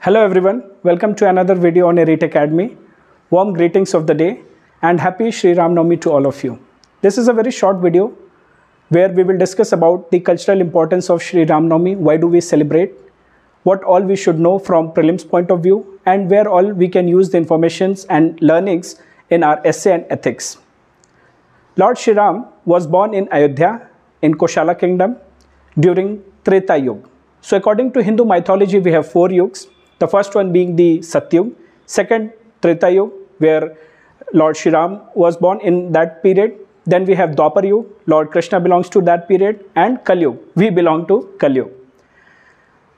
Hello everyone, welcome to another video on Arete Academy. Warm greetings of the day and happy Sri Ram Navami to all of you. This is a very short video where we will discuss about the cultural importance of Sri Ram Navami, why do we celebrate, what all we should know from prelims point of view and where all we can use the informations and learnings in our essay and ethics. Lord Shri Ram was born in Ayodhya in Koshala kingdom during Treta Yuga. So according to Hindu mythology, we have four yugs. The first one being the Satyug, second Treta Yuga, where Lord Shri Ram was born in that period. Then we have Dwapar Yuga, Lord Krishna belongs to that period, and Kali we belong to Kali.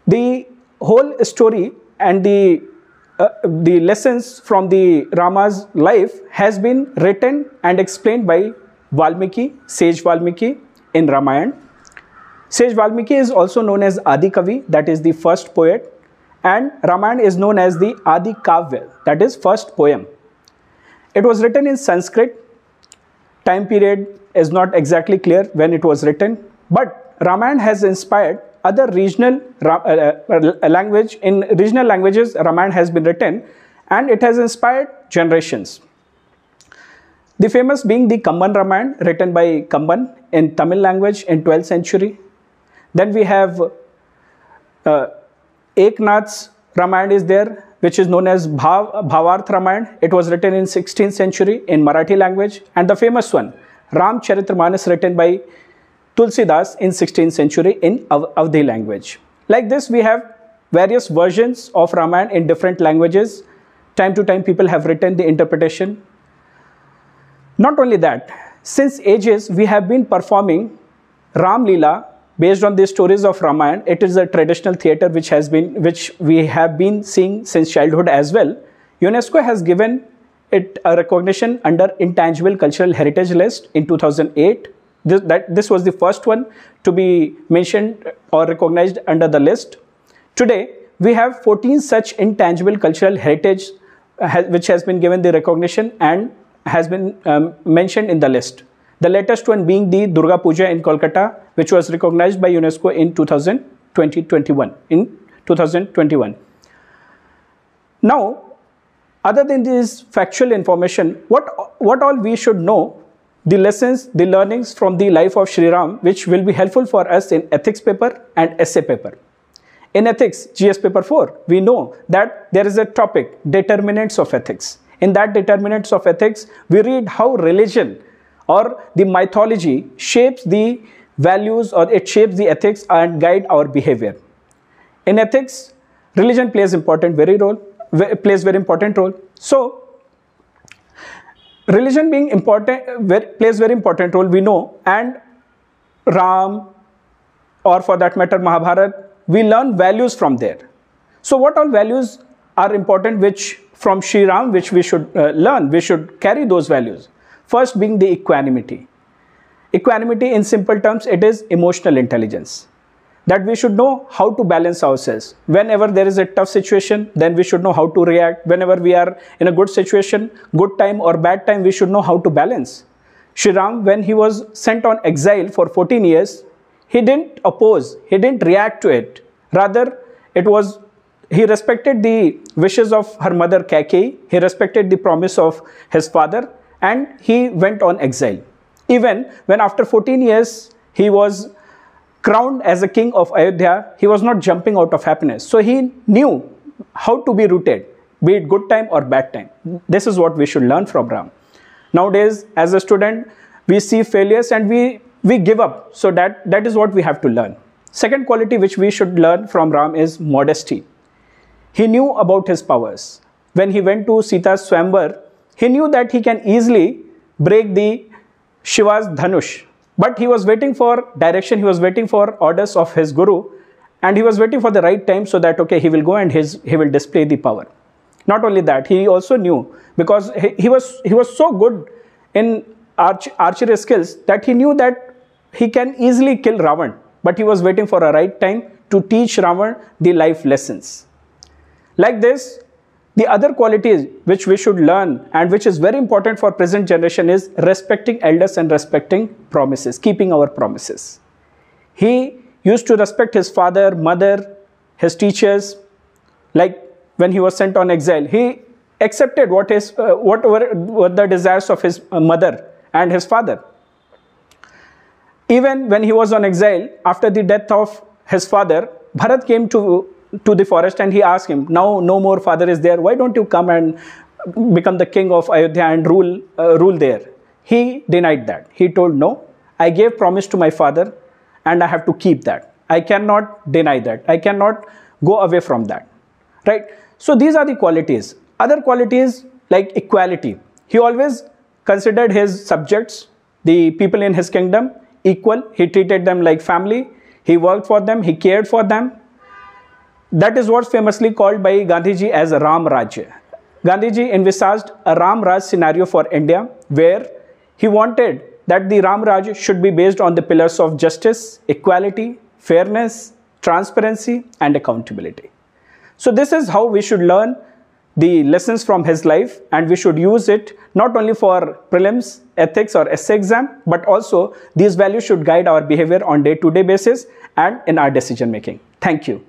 The whole story and the uh, the lessons from the Rama's life has been written and explained by Valmiki, sage Valmiki in Ramayana Sage Valmiki is also known as Adi Kavi, that is the first poet, and Ramayana is known as the Adi Kavya, that is first poem. It was written in Sanskrit. Time period is not exactly clear when it was written, but Ramayana has inspired other regional uh, uh, language in regional languages. Ramayana has been written, and it has inspired generations. The famous being the Kamban Ramayana, written by Kamban in Tamil language in 12th century, then we have uh, Eknath's Ramayana is there, which is known as Bhav, Bhavarth Ramayana. It was written in 16th century in Marathi language. And the famous one, Ram Charitramanas, written by Tulsidas in 16th century in Av Awadhi language. Like this, we have various versions of Ramayana in different languages. Time to time, people have written the interpretation. Not only that, since ages, we have been performing Ram Leela based on the stories of Ramayana, it is a traditional theatre which has been which we have been seeing since childhood as well. UNESCO has given it a recognition under intangible cultural heritage list in 2008. This, that, this was the first one to be mentioned or recognized under the list. Today, we have 14 such intangible cultural heritage uh, which has been given the recognition and has been um, mentioned in the list. The latest one being the Durga Puja in Kolkata, which was recognized by UNESCO in 2021. In 2021. Now, other than this factual information, what what all we should know, the lessons, the learnings from the life of Sri Ram, which will be helpful for us in ethics paper and essay paper. In ethics, GS paper 4, we know that there is a topic, determinants of ethics. In that determinants of ethics, we read how religion or the mythology shapes the values or it shapes the ethics and guide our behavior. In ethics, religion plays important very role plays very important role. So religion being important plays very important role we know and Ram or for that matter Mahabharat we learn values from there. So what all values are important which from Sri Ram which we should uh, learn we should carry those values. First being the equanimity. Equanimity in simple terms, it is emotional intelligence. That we should know how to balance ourselves. Whenever there is a tough situation, then we should know how to react. Whenever we are in a good situation, good time or bad time, we should know how to balance. Shri Ram, when he was sent on exile for 14 years, he didn't oppose, he didn't react to it. Rather, it was he respected the wishes of her mother Kaikeyi, he respected the promise of his father, and he went on exile. Even when after 14 years he was crowned as a king of Ayodhya, he was not jumping out of happiness. So he knew how to be rooted, be it good time or bad time. This is what we should learn from Ram. Nowadays, as a student, we see failures and we, we give up. So that, that is what we have to learn. Second quality which we should learn from Ram is modesty. He knew about his powers. When he went to Sita's Swamvar, he knew that he can easily break the Shiva's Dhanush. But he was waiting for direction, he was waiting for orders of his Guru, and he was waiting for the right time so that, okay, he will go and his, he will display the power. Not only that, he also knew because he, he was, he was so good in arch, archery skills that he knew that he can easily kill Ravan, but he was waiting for a right time to teach Ravan the life lessons. Like this, the other qualities which we should learn and which is very important for present generation is respecting elders and respecting promises, keeping our promises. He used to respect his father, mother, his teachers. Like when he was sent on exile, he accepted what his, uh, what were, were the desires of his uh, mother and his father. Even when he was on exile, after the death of his father, Bharat came to, to the forest and he asked him, Now no more father is there, why don't you come and become the king of Ayodhya and rule, uh, rule there? He denied that. He told, No, I gave promise to my father and I have to keep that. I cannot deny that. I cannot go away from that. Right? So these are the qualities. Other qualities like equality. He always considered his subjects, the people in his kingdom, equal. He treated them like family. He worked for them. He cared for them. That is what's famously called by Gandhiji as Ram Rajya. Gandhiji envisaged a Ram Raj scenario for India where he wanted that the Ram Raj should be based on the pillars of justice, equality, fairness, transparency, and accountability. So, this is how we should learn the lessons from his life, and we should use it not only for prelims, ethics, or essay exam, but also these values should guide our behavior on day to day basis and in our decision making. Thank you.